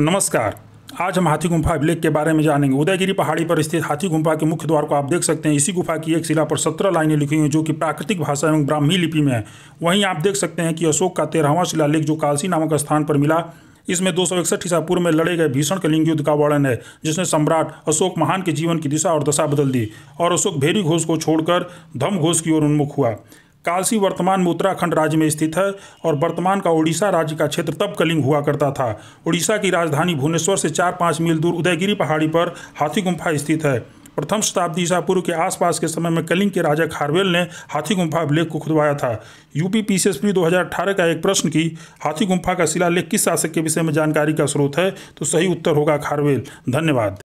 नमस्कार। आज हम हाथी गुम्फा अभिलेख के बारे में जानेंगे। उदयगिरी पहाड़ी पर स्थित हाथी गुम्फा के मुख्य द्वार को आप देख सकते हैं। इसी गुफा की एक शिला पर सत्रह लाइनें लिखी हुई जो कि प्राकृतिक भाषा एवं ब्राह्मी लिपि में है। वहीं आप देख सकते हैं कि अशोक का तेरहवां शिलालेख जो कालसी नामक स्थान पर मिला, इसमें दो सौ इकसठ ईसा पूर्व में लड़े गए भीषण कलिंग युद्ध का वर्णन है, जिसने सम्राट अशोक महान के जीवन की दिशा और दशा बदल दी और अशोक भेरी घोष को छोड़कर धम घोष की ओर उन्मुख हुआ। कालसी वर्तमान में उत्तराखंड राज्य में स्थित है और वर्तमान का उड़ीसा राज्य का क्षेत्र तब कलिंग हुआ करता था। उड़ीसा की राजधानी भुवनेश्वर से चार पाँच मील दूर उदयगिरी पहाड़ी पर हाथी गुम्फा स्थित है। प्रथम शताब्दी ईसा पूर्व के आसपास के समय में कलिंग के राजा खारवेल ने हाथी गुम्फा अभिलेख को खुदवाया था। यूपी पी सी पीसीएसपी 2018 का एक प्रश्न की हाथी गुम्फा का शिलालेख किस शासक के विषय में जानकारी का स्रोत है? तो सही उत्तर होगा खारवेल। धन्यवाद।